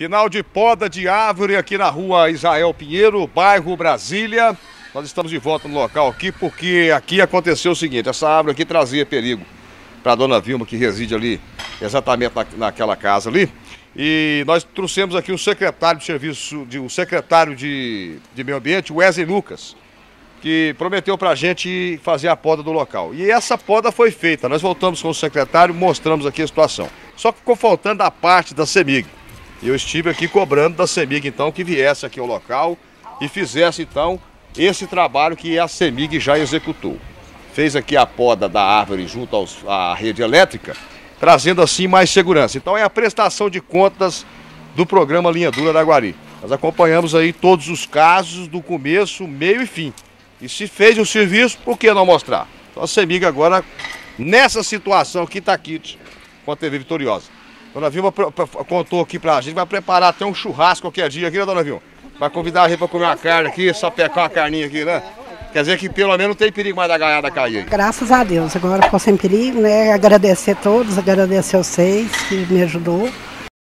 Final de poda de árvore aqui na rua Israel Pinheiro, bairro Brasília. Nós estamos de volta no local aqui porque aqui aconteceu o seguinte: essa árvore aqui trazia perigo para a dona Vilma, que reside ali, exatamente na, naquela casa ali. E nós trouxemos aqui o secretário de serviço, de, o secretário de, de meio ambiente, Wesley Lucas, que prometeu para a gente fazer a poda do local. E essa poda foi feita. Nós voltamos com o secretário, mostramos aqui a situação. Só que ficou faltando a parte da CEMIG. Eu estive aqui cobrando da CEMIG, então, que viesse aqui ao local e fizesse, então, esse trabalho que a CEMIG já executou. Fez aqui a poda da árvore junto aos, à rede elétrica, trazendo assim mais segurança. Então é a prestação de contas do programa Linha Dura da Guari. Nós acompanhamos aí todos os casos do começo, meio e fim. E se fez o serviço, por que não mostrar? Então a CEMIG agora, nessa situação aqui, está aqui com a TV Vitoriosa. Dona Vilma contou aqui pra gente, vai preparar até um churrasco qualquer dia aqui, né, Dona Vilma? Vai convidar a gente pra comer uma carne aqui, só pecar uma carninha aqui, né? Quer dizer que pelo menos não tem perigo mais da gaiada cair. Graças a Deus, agora ficou sem perigo, né? Agradecer a todos, agradecer a vocês que me ajudou.